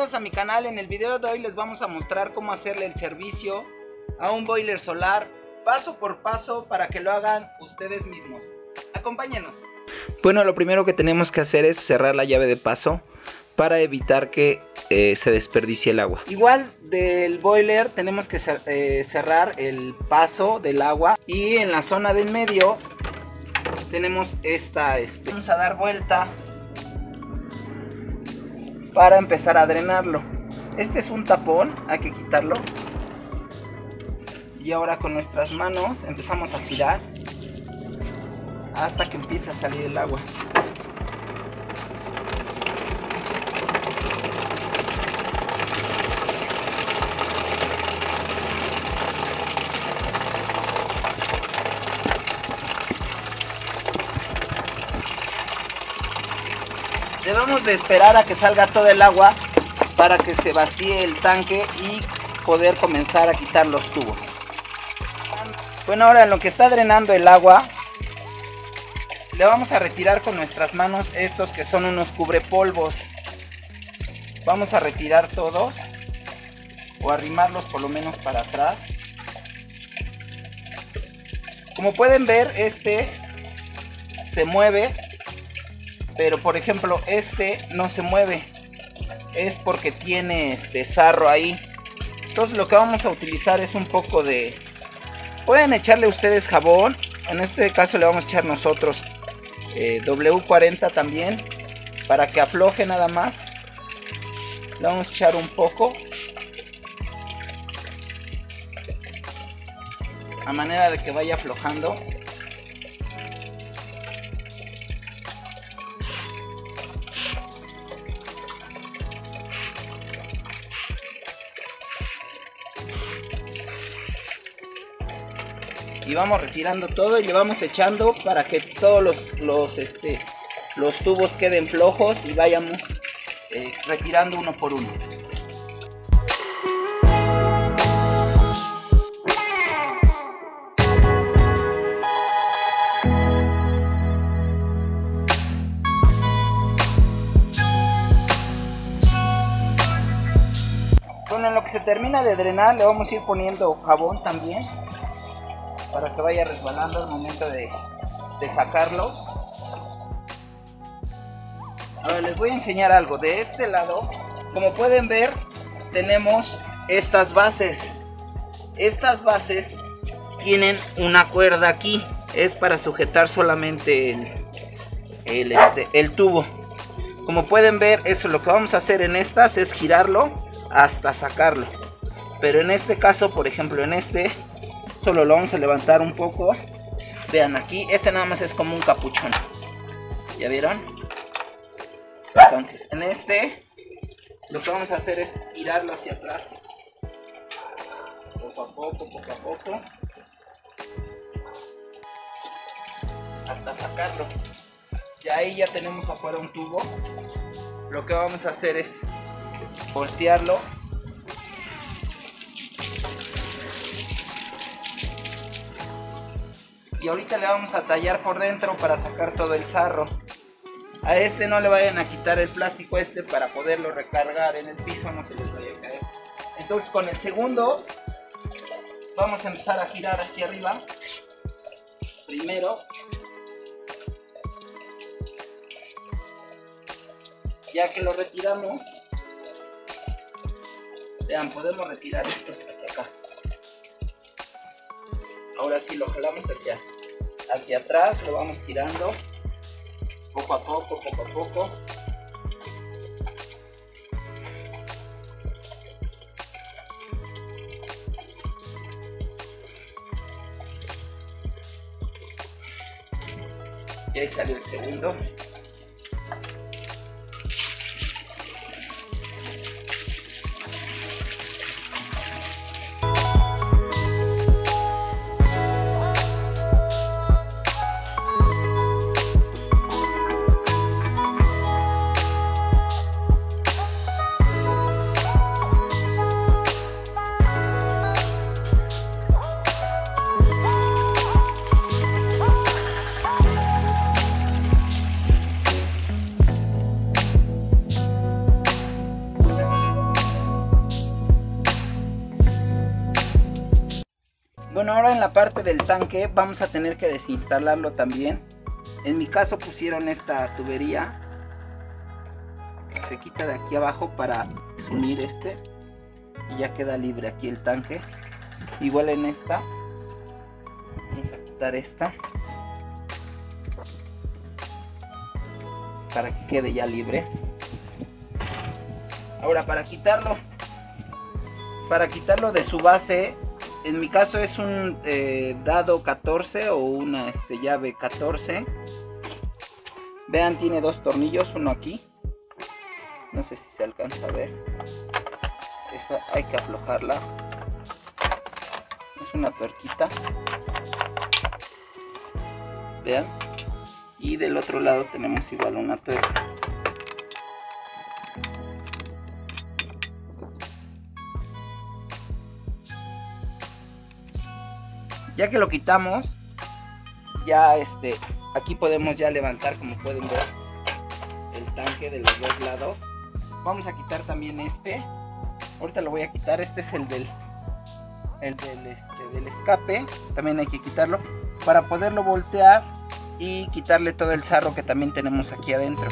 Bienvenidos a mi canal, en el video de hoy les vamos a mostrar cómo hacerle el servicio a un boiler solar paso por paso para que lo hagan ustedes mismos. Acompáñenos. Bueno, lo primero que tenemos que hacer es cerrar la llave de paso para evitar que eh, se desperdicie el agua. Igual del boiler tenemos que eh, cerrar el paso del agua y en la zona del medio tenemos esta, este, vamos a dar vuelta para empezar a drenarlo. Este es un tapón, hay que quitarlo. Y ahora con nuestras manos empezamos a girar hasta que empiece a salir el agua. De esperar a que salga todo el agua para que se vacíe el tanque y poder comenzar a quitar los tubos. Bueno, ahora en lo que está drenando el agua, le vamos a retirar con nuestras manos estos que son unos cubrepolvos. Vamos a retirar todos o arrimarlos por lo menos para atrás. Como pueden ver, este se mueve pero por ejemplo, este no se mueve. Es porque tiene este sarro ahí. Entonces lo que vamos a utilizar es un poco de... Pueden echarle ustedes jabón. En este caso le vamos a echar nosotros eh, W40 también. Para que afloje nada más. Le vamos a echar un poco. A manera de que vaya aflojando. Y vamos retirando todo y le vamos echando para que todos los, los, este, los tubos queden flojos y vayamos eh, retirando uno por uno. Bueno, en lo que se termina de drenar le vamos a ir poniendo jabón también para que vaya resbalando al momento de, sacarlos. Ahora les voy a enseñar algo. De este lado, como pueden ver, tenemos estas bases. Estas bases tienen una cuerda aquí. Es para sujetar solamente el, este, el tubo. Como pueden ver, eso lo que vamos a hacer en estas es girarlo hasta sacarlo. Pero en este caso, por ejemplo, en este Solo lo vamos a levantar un poco. Vean aquí, este nada más es como un capuchón. ¿Ya vieron? Entonces, en este, lo que vamos a hacer es tirarlo hacia atrás. Poco a poco, poco a poco. Hasta sacarlo. Y ahí ya tenemos afuera un tubo. Lo que vamos a hacer es voltearlo y ahorita le vamos a tallar por dentro para sacar todo el sarro. A este no le vayan a quitar el plástico este para poderlo recargar en el piso no se les vaya a caer. Entonces con el segundo vamos a empezar a girar hacia arriba. Primero. Ya que lo retiramos vean podemos retirar esto hacia acá ahora sí lo jalamos hacia, hacia atrás, lo vamos tirando poco a poco, poco a poco. Y ahí salió el segundo. La parte del tanque vamos a tener que desinstalarlo también. En mi caso pusieron esta tubería. Se quita de aquí abajo para unir este. Y ya queda libre aquí el tanque. Igual en esta. Vamos a quitar esta. Para que quede ya libre. Ahora para quitarlo. Para quitarlo de su base en mi caso es un eh, dado 14 o una este, llave 14. Vean, tiene dos tornillos, uno aquí. No sé si se alcanza a ver. Esta hay que aflojarla. Es una tuerquita. Vean. Y del otro lado tenemos igual una tuerca. Ya que lo quitamos ya este aquí podemos ya levantar como pueden ver el tanque de los dos lados. Vamos a quitar también este. Ahorita lo voy a quitar. Este es el del el del, este, escape. También hay que quitarlo para poderlo voltear y quitarle todo el sarro que también tenemos aquí adentro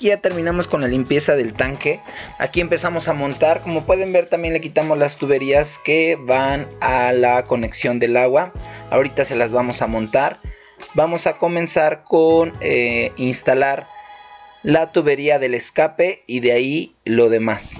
que ya terminamos con la limpieza del tanque. Aquí empezamos a montar. Como pueden ver también le quitamos las tuberías que van a la conexión del agua. Ahorita se las vamos a montar. Vamos a comenzar con eh, instalar la tubería del escape y de ahí lo demás.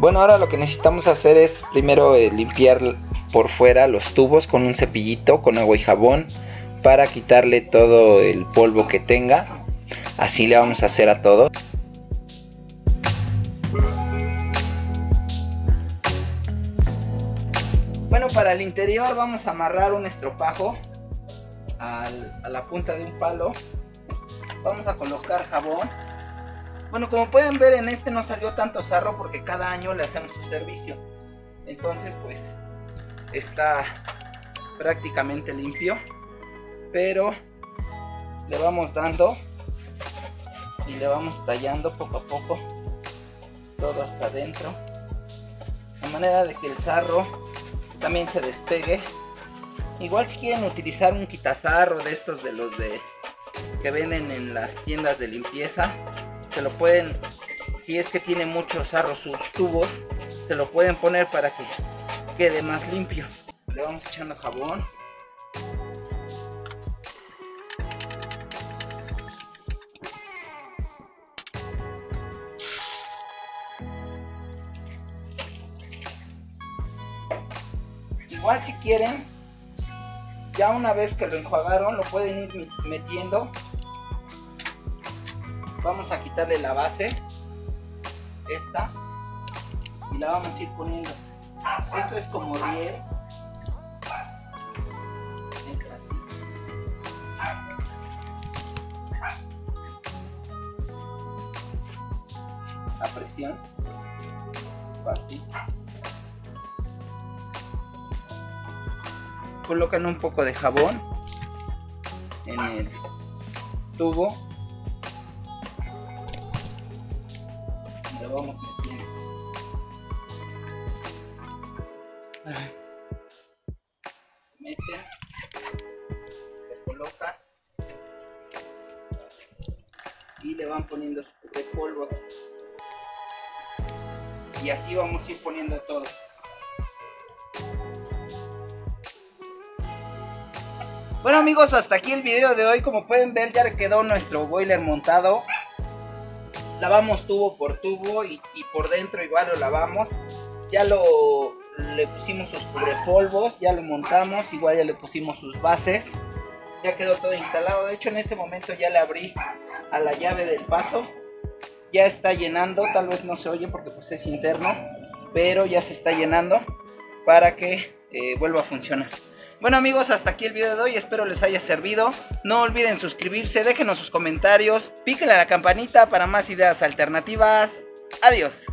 Bueno, ahora lo que necesitamos hacer es primero eh, limpiar por fuera los tubos con un cepillito con agua y jabón para quitarle todo el polvo que tenga. Así le vamos a hacer a todo. Bueno, para el interior vamos a amarrar un estropajo a la punta de un palo. Vamos a colocar jabón bueno, como pueden ver en este no salió tanto sarro porque cada año le hacemos su servicio. Entonces pues está prácticamente limpio. Pero le vamos dando y le vamos tallando poco a poco todo hasta adentro. De manera de que el sarro también se despegue. Igual si quieren utilizar un quitasarro de estos de los de que venden en las tiendas de limpieza, se lo pueden, si es que tiene muchos sarros sus tubos, se lo pueden poner para que quede más limpio. Le vamos echando jabón. Igual si quieren, Ya una vez que lo enjuagaron, lo pueden ir metiendo. Vamos a quitarle la base, esta, y la vamos a ir poniendo. Esto es como riel. La presión. Así. Colocan un poco de jabón en el tubo. Lo vamos metiendo. Meten, se coloca y le van poniendo de polvo y así vamos a ir poniendo todo. Bueno amigos, hasta aquí el video de hoy. Como pueden ver ya quedó nuestro boiler montado. Lavamos tubo por tubo y, por dentro igual lo lavamos. Ya lo le pusimos sus cubrepolvos, ya lo montamos, igual ya le pusimos sus bases. Ya quedó todo instalado. De hecho en este momento ya le abrí a la llave del paso ya está llenando, tal vez no se oye porque pues es interno, pero ya se está llenando para que eh, vuelva a funcionar. Bueno amigos, hasta aquí el video de hoy, espero les haya servido. No olviden suscribirse, déjenos sus comentarios, píquenle a la campanita para más ideas alternativas. Adiós.